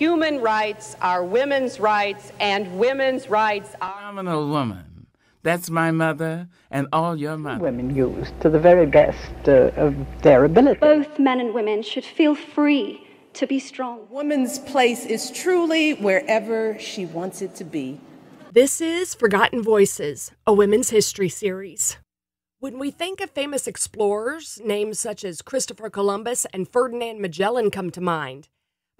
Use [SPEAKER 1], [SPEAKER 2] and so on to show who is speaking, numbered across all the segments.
[SPEAKER 1] human rights are women's rights, and women's rights are.
[SPEAKER 2] I'm an woman. That's my mother and all your mothers.
[SPEAKER 3] Women used to the very best uh, of their ability.
[SPEAKER 4] Both men and women should feel free to be strong.
[SPEAKER 5] Woman's place is truly wherever she wants it to be.
[SPEAKER 6] This is Forgotten Voices, a women's history series. When we think of famous explorers, names such as Christopher Columbus and Ferdinand Magellan come to mind.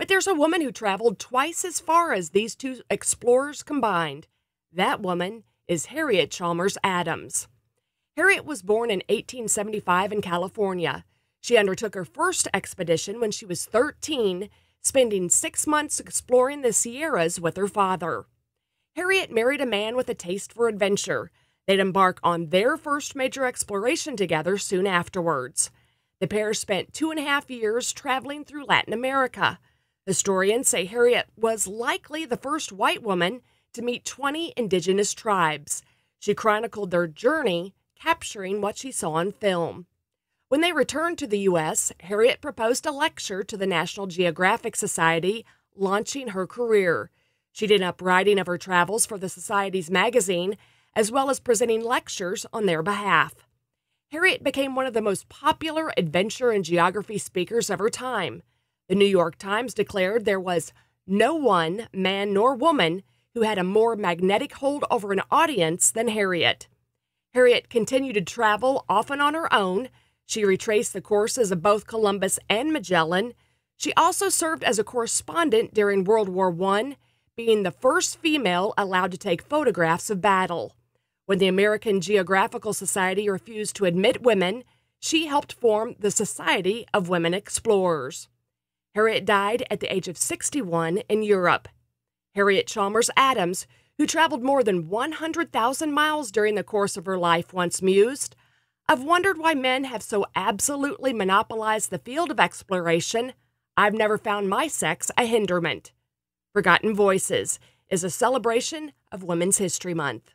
[SPEAKER 6] But there's a woman who traveled twice as far as these two explorers combined. That woman is Harriet Chalmers Adams. Harriet was born in 1875 in California. She undertook her first expedition when she was 13, spending six months exploring the Sierras with her father. Harriet married a man with a taste for adventure. They'd embark on their first major exploration together soon afterwards. The pair spent two and a half years traveling through Latin America. Historians say Harriet was likely the first white woman to meet 20 indigenous tribes. She chronicled their journey, capturing what she saw on film. When they returned to the U.S., Harriet proposed a lecture to the National Geographic Society, launching her career. She did up writing of her travels for the Society's magazine, as well as presenting lectures on their behalf. Harriet became one of the most popular adventure and geography speakers of her time. The New York Times declared there was no one, man nor woman, who had a more magnetic hold over an audience than Harriet. Harriet continued to travel, often on her own. She retraced the courses of both Columbus and Magellan. She also served as a correspondent during World War I, being the first female allowed to take photographs of battle. When the American Geographical Society refused to admit women, she helped form the Society of Women Explorers. Harriet died at the age of 61 in Europe. Harriet Chalmers Adams, who traveled more than 100,000 miles during the course of her life, once mused, I've wondered why men have so absolutely monopolized the field of exploration. I've never found my sex a hinderment. Forgotten Voices is a celebration of Women's History Month.